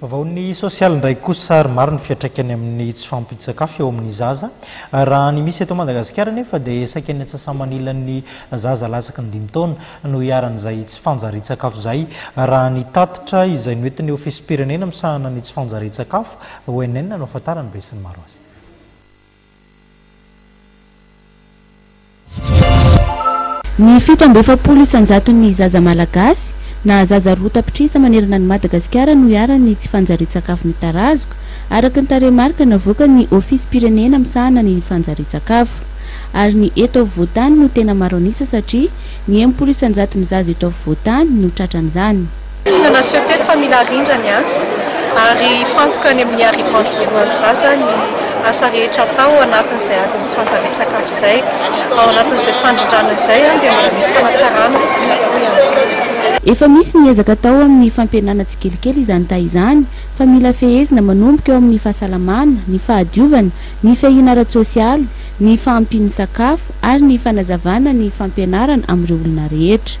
Vaovaon'ny sosialy indray kosa ary maro ny fiantraikany amin'ny tsy fahampian-tsakafo eo amin'ny zaza. Raha ny misy eto Madagasikara anefa dia saika ny atsasa-manilan'ny zaza latsaky ny dimy taona no iharan'izay tsy fanjarian-tsakafo izay, raha ny tatitra izay noentin'ny ofisim-pirenena misahana ny tsy fanjarian-tsakafo, ONN, no ahafantaran'ny besinimaro azy. Ny fito amby efapolo isan-jaton'ny zaza malagasy, na zaza roa tapitrisa manerana an'i Madagasikara no iharan'ny tsy fanjarian-tsakafo mitarazoka, araka ny tarehimarika navoakan'ny Ofisim-pirenena misahana ny fanjarian-tsakafo. Ary ny eto afovoan-tany no tena maro an'isa satria ny enimpolo isan-jaton'ny zaza eto afovoan-tany no tratran'izany. Tonga naseho teto fa mila arindra ny asa ary hifantoka any amin'ny Arrivant voalohany zaza ny asa rehetra atao ao anatin'izay adiny tsy fanjarian-tsakafo izay. Ao anatin'izay fandrindrana izay dia mbola misy fanatsarana tokony atao ihany koa. Efa misy ny ezaka atao amin'ny fampihenana tsikelikely izany taha izany fa mila fehezina manomboka eo amin'ny fahasalamana, ny fahadiovana, ny fiahiana ara-tsosialy, ny fahampian'ny sakafo ary ny fanazavana ny fampianarana amin'ireo olona rehetra.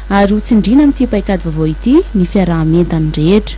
Ary ho tsindriana amin'ity paikady vaovao ity ny fiaraha-mientan'ny rehetra.